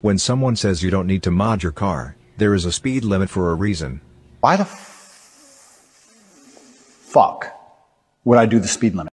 When someone says you don't need to mod your car, there is a speed limit for a reason. Why the fuck would I do the speed limit?